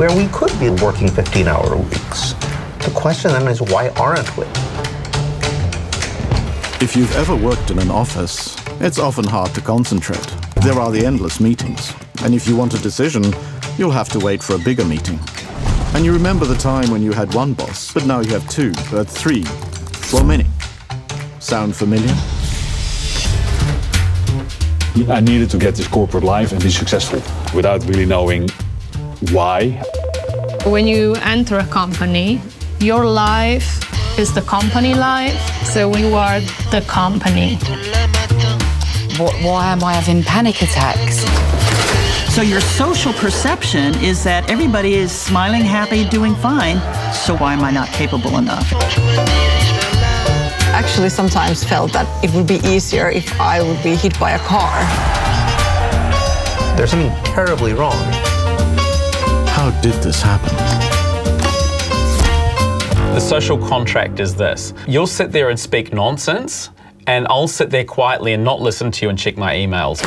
where we could be working 15 hour weeks. The question then is why aren't we? If you've ever worked in an office, it's often hard to concentrate. There are the endless meetings. And if you want a decision, you'll have to wait for a bigger meeting. And you remember the time when you had one boss, but now you have two, or three, well, many. Sound familiar? I needed to get this corporate life and be successful without really knowing why. When you enter a company, your life is the company life, so you are the company. Why am I having panic attacks? So your social perception is that everybody is smiling, happy, doing fine. So why am I not capable enough? Actually, sometimes felt that it would be easier if I would be hit by a car. There's something terribly wrong. How did this happen? The social contract is this you'll sit there and speak nonsense, and I'll sit there quietly and not listen to you and check my emails.